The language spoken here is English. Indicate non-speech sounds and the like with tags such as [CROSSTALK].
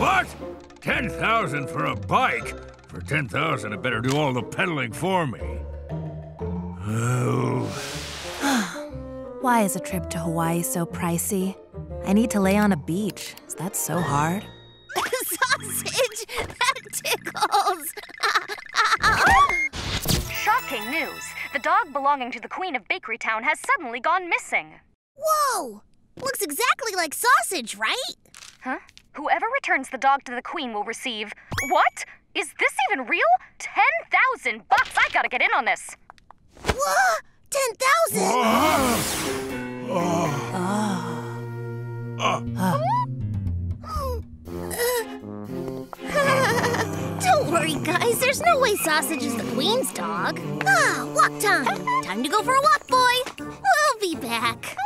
What? 10,000 for a bike? For 10,000, I better do all the pedaling for me. Oh. [SIGHS] Why is a trip to Hawaii so pricey? I need to lay on a beach. Is that so hard? [LAUGHS] Sausage! That tickles! [LAUGHS] Shocking news. The dog belonging to the Queen of Bakery Town has suddenly gone missing. Whoa! Looks exactly like sausage, right? Huh? Whoever returns the dog to the Queen will receive. What? Is this even real? 10,000 bucks! I gotta get in on this. Whoa! Ten thousand! Don't worry, guys. There's no way Sausage is the queen's dog. Ah, walk time. Time to go for a walk, boy. We'll be back.